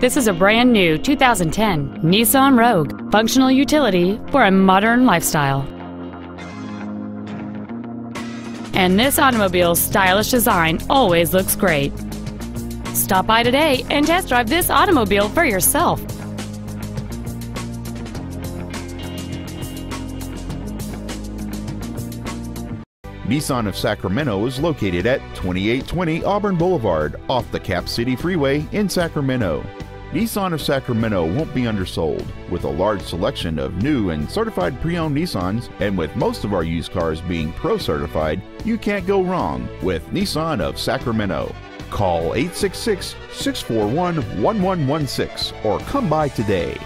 This is a brand new 2010 Nissan Rogue, functional utility for a modern lifestyle. And this automobile's stylish design always looks great. Stop by today and test drive this automobile for yourself. Nissan of Sacramento is located at 2820 Auburn Boulevard off the Cap City Freeway in Sacramento. Nissan of Sacramento won't be undersold. With a large selection of new and certified pre owned Nissans, and with most of our used cars being pro certified, you can't go wrong with Nissan of Sacramento. Call 866 641 1116 or come by today.